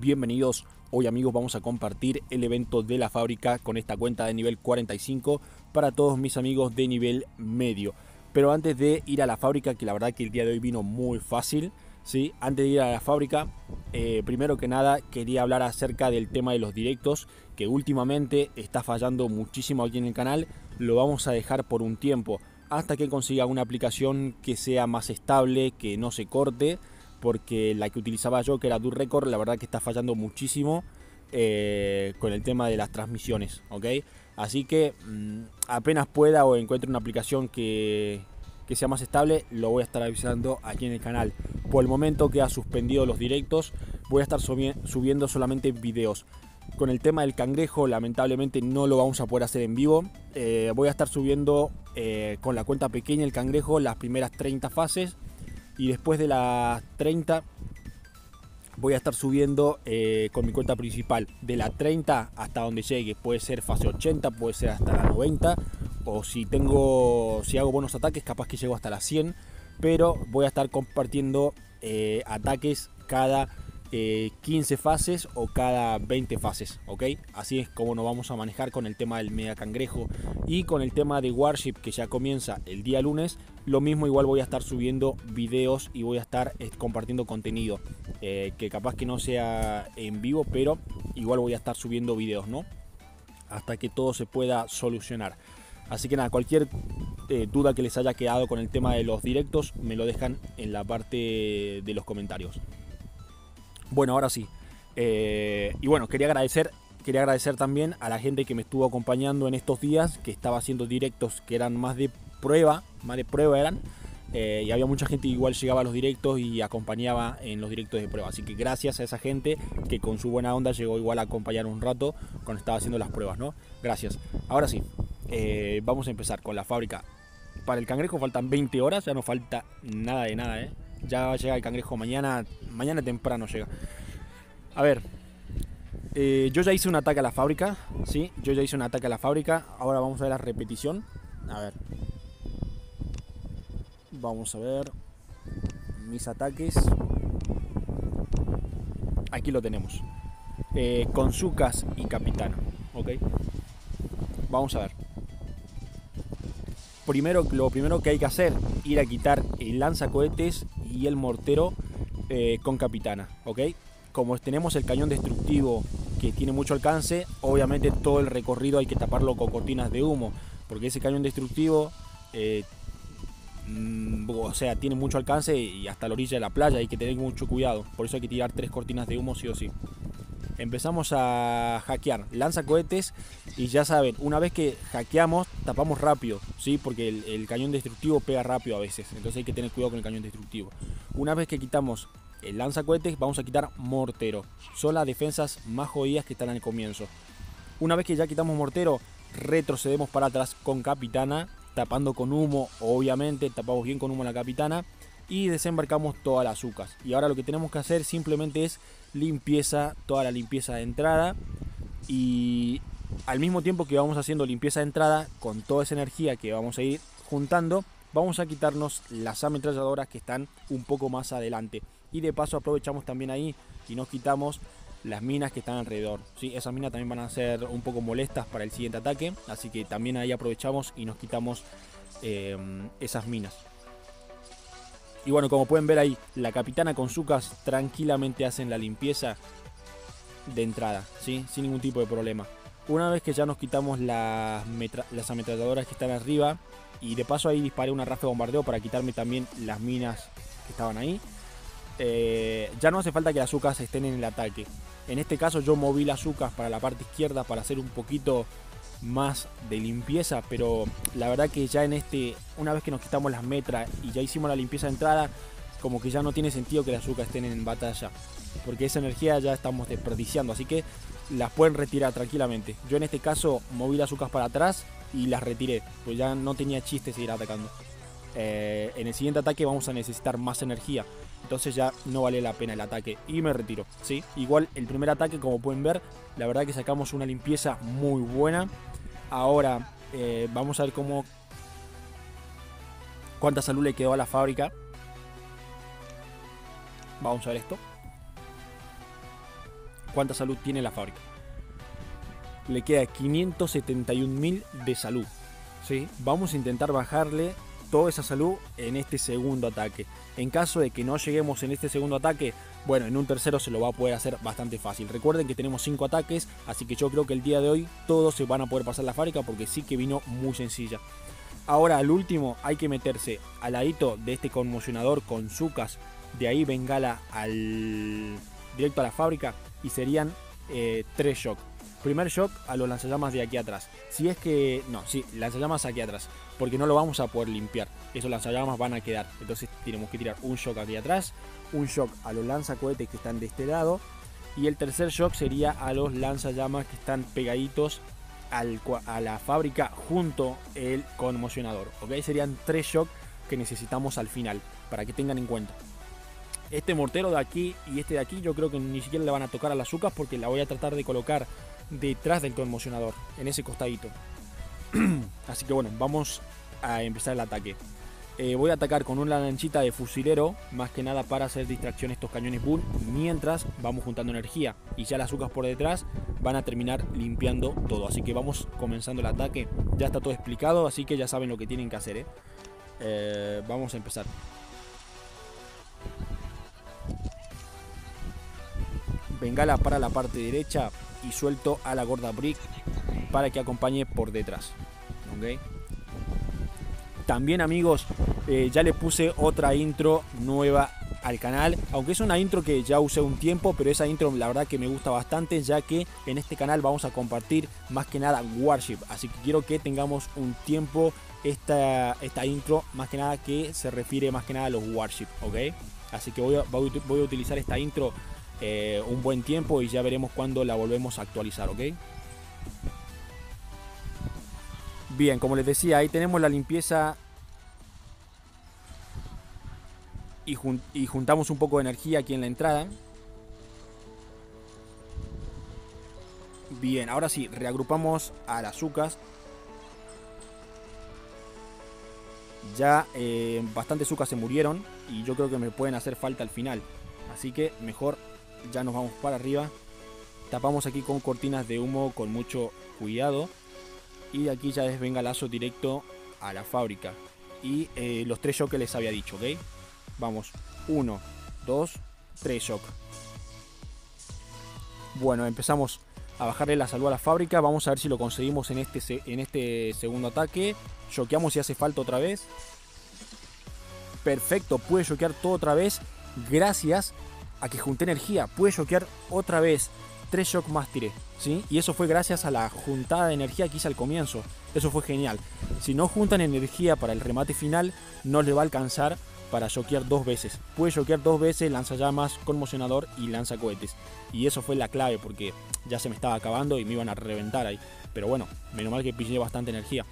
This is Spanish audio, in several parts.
Bienvenidos. Hoy amigos vamos a compartir el evento de la fábrica con esta cuenta de nivel 45 para todos mis amigos de nivel medio. Pero antes de ir a la fábrica, que la verdad que el día de hoy vino muy fácil, ¿sí? antes de ir a la fábrica, eh, primero que nada quería hablar acerca del tema de los directos, que últimamente está fallando muchísimo aquí en el canal. Lo vamos a dejar por un tiempo, hasta que consiga una aplicación que sea más estable, que no se corte porque la que utilizaba yo, que era Du Record, la verdad que está fallando muchísimo eh, con el tema de las transmisiones, ¿ok? Así que mm, apenas pueda o encuentre una aplicación que, que sea más estable, lo voy a estar avisando aquí en el canal. Por el momento que ha suspendido los directos, voy a estar subiendo solamente videos. Con el tema del cangrejo, lamentablemente no lo vamos a poder hacer en vivo. Eh, voy a estar subiendo eh, con la cuenta pequeña el cangrejo las primeras 30 fases y después de las 30 voy a estar subiendo eh, con mi cuenta principal de la 30 hasta donde llegue. Puede ser fase 80, puede ser hasta la 90. O si tengo, si hago buenos ataques, capaz que llego hasta la 100. Pero voy a estar compartiendo eh, ataques cada 15 eh, fases o cada 20 fases, ¿ok? Así es como nos vamos a manejar con el tema del mega cangrejo y con el tema de Warship que ya comienza el día lunes. Lo mismo igual voy a estar subiendo videos y voy a estar eh, compartiendo contenido eh, que capaz que no sea en vivo, pero igual voy a estar subiendo videos, ¿no? Hasta que todo se pueda solucionar. Así que nada, cualquier duda que les haya quedado con el tema de los directos, me lo dejan en la parte de los comentarios. Bueno, ahora sí. Eh, y bueno, quería agradecer, quería agradecer también a la gente que me estuvo acompañando en estos días, que estaba haciendo directos que eran más de prueba, más de prueba eran. Eh, y había mucha gente que igual llegaba a los directos y acompañaba en los directos de prueba. Así que gracias a esa gente que con su buena onda llegó igual a acompañar un rato cuando estaba haciendo las pruebas, ¿no? Gracias. Ahora sí, eh, vamos a empezar con la fábrica. Para el cangrejo faltan 20 horas, ya no falta nada de nada, ¿eh? Ya llega el cangrejo mañana, mañana temprano llega. A ver, eh, yo ya hice un ataque a la fábrica, ¿sí? Yo ya hice un ataque a la fábrica. Ahora vamos a ver la repetición. A ver. Vamos a ver mis ataques. Aquí lo tenemos. Eh, con Zucas y Capitana, ¿ok? Vamos a ver primero, lo primero que hay que hacer, ir a quitar el lanzacohetes y el mortero eh, con capitana, ¿ok? Como tenemos el cañón destructivo que tiene mucho alcance, obviamente todo el recorrido hay que taparlo con cortinas de humo, porque ese cañón destructivo, eh, mm, o sea, tiene mucho alcance y hasta la orilla de la playa hay que tener mucho cuidado, por eso hay que tirar tres cortinas de humo sí o sí empezamos a hackear lanza cohetes y ya saben, una vez que hackeamos, tapamos rápido, ¿sí? Porque el, cañón destructivo pega rápido a veces, entonces hay que tener cuidado con el cañón destructivo. Una vez que quitamos el lanza cohetes, vamos a quitar mortero. Son las defensas más jodidas que están al comienzo. Una vez que ya quitamos mortero, retrocedemos para atrás con capitana, tapando con humo, obviamente, tapamos bien con humo la capitana y desembarcamos todas las azúcar. Y ahora lo que tenemos que hacer simplemente es limpieza, toda la limpieza de entrada y al mismo tiempo que vamos haciendo limpieza de entrada con toda esa energía que vamos a ir juntando, vamos a quitarnos las ametralladoras que están un poco más adelante. Y de paso aprovechamos también ahí y nos quitamos las minas que están alrededor. ¿sí? Esas minas también van a ser un poco molestas para el siguiente ataque, así que también ahí aprovechamos y nos quitamos eh, esas minas. Y bueno, como pueden ver ahí, la capitana con Zucas tranquilamente hacen la limpieza de entrada, ¿sí? sin ningún tipo de problema. Una vez que ya nos quitamos las, las ametralladoras que están arriba, y de paso ahí disparé una rafa de bombardeo para quitarme también las minas que estaban ahí. Eh, ya no hace falta que las Zucas estén en el ataque. En este caso yo moví las Zucas para la parte izquierda para hacer un poquito más de limpieza, pero la verdad que ya en este, una vez que nos quitamos las metras y ya hicimos la limpieza de entrada, como que ya no tiene sentido que las azúcar estén en batalla, porque esa energía ya estamos desperdiciando, así que las pueden retirar tranquilamente. Yo en este caso moví las azúcar para atrás y las retiré, pues ya no tenía chiste seguir atacando. Eh, en el siguiente ataque vamos a necesitar más energía. Entonces ya no vale la pena el ataque. Y me retiro. ¿sí? Igual el primer ataque, como pueden ver, la verdad que sacamos una limpieza muy buena. Ahora eh, vamos a ver cómo cuánta salud le quedó a la fábrica. Vamos a ver esto. cuánta salud tiene la fábrica. Le queda 571.000 de salud. ¿sí? Vamos a intentar bajarle toda esa salud en este segundo ataque. En caso de que no lleguemos en este segundo ataque, bueno, en un tercero se lo va a poder hacer bastante fácil. Recuerden que tenemos 5 ataques, así que yo creo que el día de hoy todos se van a poder pasar la fábrica porque sí que vino muy sencilla. Ahora al último hay que meterse al ladito de este conmocionador con Zucas, de ahí Bengala al directo a la fábrica y serían 3 eh, shock. Primer shock a los lanzallamas de aquí atrás. Si es que. No, sí, lanzallamas aquí atrás. Porque no lo vamos a poder limpiar. Esos lanzallamas van a quedar. Entonces tenemos que tirar un shock aquí atrás. Un shock a los lanzacohetes que están de este lado. Y el tercer shock sería a los lanzallamas que están pegaditos a la fábrica junto el conmocionador. ¿ok? Serían tres shocks que necesitamos al final, para que tengan en cuenta. Este mortero de aquí y este de aquí yo creo que ni siquiera le van a tocar a las azúcar porque la voy a tratar de colocar detrás del conmocionador, en ese costadito. Así que bueno, vamos a empezar el ataque. Eh, voy a atacar con una lanchita de fusilero, más que nada para hacer distracción estos cañones bull, mientras vamos juntando energía. Y ya las azúcar por detrás van a terminar limpiando todo. Así que vamos comenzando el ataque. Ya está todo explicado, así que ya saben lo que tienen que hacer. ¿eh? Eh, vamos a empezar. Bengala para la parte derecha y suelto a la gorda brick para que acompañe por detrás. También amigos, eh, ya le puse otra intro nueva al canal, aunque es una intro que ya usé un tiempo, pero esa intro la verdad que me gusta bastante, ya que en este canal vamos a compartir más que nada Warship, así que quiero que tengamos un tiempo esta, esta intro, más que nada que se refiere más que nada a los Warship, ¿ok? Así que voy a, voy a utilizar esta intro eh, un buen tiempo y ya veremos cuándo la volvemos a actualizar, ¿ok? Bien, como les decía, ahí tenemos la limpieza y, juntamos un poco de energía aquí en la entrada. Bien, ahora sí, reagrupamos a las azúcar. Ya eh, bastantes azúcar se murieron y yo creo que me pueden hacer falta al final. Así que mejor ya nos vamos para arriba. Tapamos aquí con cortinas de humo con mucho cuidado. Y aquí ya es lazo directo a la fábrica. Y eh, los tres shock que les había dicho, ¿ok? Vamos, uno, dos, tres shock. Bueno, empezamos a bajarle la salud a la fábrica. Vamos a ver si lo conseguimos en este, en este segundo ataque. Choqueamos si hace falta otra vez. Perfecto, puede choquear todo otra vez. Gracias a que junté energía. Puede choquear otra vez. Tres shock más tiré. Y eso fue gracias a la juntada de energía que hice al comienzo. Eso fue genial. Si no juntan energía para el remate final, no les va a alcanzar para choquear dos veces. Puede choquear dos veces, lanzallamas, conmocionador y lanza cohetes. Y eso fue la clave porque ya se me estaba acabando y me iban a reventar ahí. Pero bueno, menos mal que pillé bastante energía.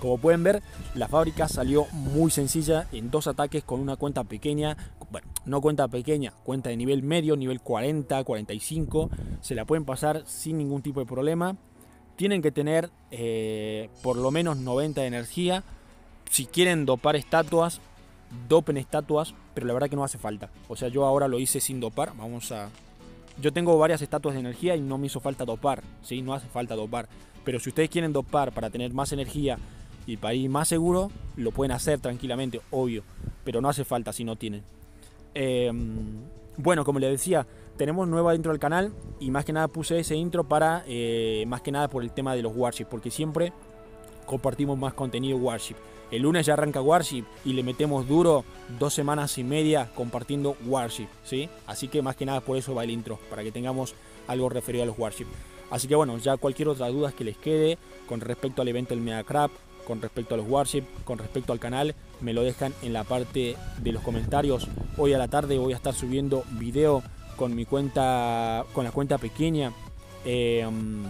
Como pueden ver, la fábrica salió muy sencilla en dos ataques con una cuenta pequeña. Bueno, no cuenta pequeña, cuenta de nivel medio, nivel 40, 45. Se la pueden pasar sin ningún tipo de problema. Tienen que tener eh, por lo menos 90 de energía. Si quieren dopar estatuas, dopen estatuas, pero la verdad que no hace falta. O sea, yo ahora lo hice sin dopar. Vamos a... Yo tengo varias estatuas de energía y no me hizo falta dopar. ¿sí? No hace falta dopar. Pero si ustedes quieren dopar para tener más energía y para ir más seguro, lo pueden hacer tranquilamente, obvio, pero no hace falta si no tienen. Em, bueno, como les decía, tenemos nueva intro del canal y más que nada puse ese intro para, eh, más que nada por el tema de los Warship, porque siempre compartimos más contenido Warship. El lunes ya arranca Warship y le metemos duro dos semanas y media compartiendo Warship, ¿sí? Así que más que nada por eso va el intro, para que tengamos algo referido a los Warship. Así que bueno, ya cualquier otra duda que les quede con respecto al evento del Mega Crab, con respecto a los Warship, con respecto al canal, me lo dejan en la parte de los comentarios. Hoy a la tarde voy a estar subiendo video con mi cuenta, con la cuenta pequeña. Em,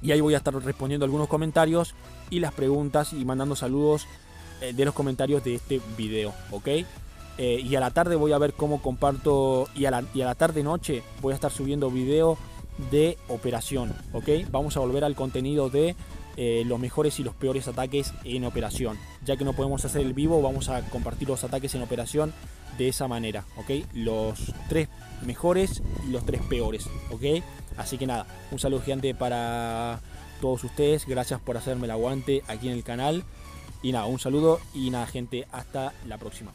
y ahí voy a estar respondiendo algunos comentarios y las preguntas y mandando saludos eh, de los comentarios de este video, ¿ok? Eh, y a la tarde voy a ver cómo comparto y a la, y tarde noche voy a estar subiendo video de operación, ¿ok? Vamos a volver al contenido de eh, los mejores y los peores ataques en operación. Ya que no podemos hacer el vivo, vamos a compartir los ataques en operación de esa manera, ¿ok? Los tres mejores y los tres peores, ¿ok? Así que nada, un saludo gigante para todos ustedes, gracias por hacerme el aguante aquí en el canal. Y nada, un saludo y nada gente, hasta la próxima.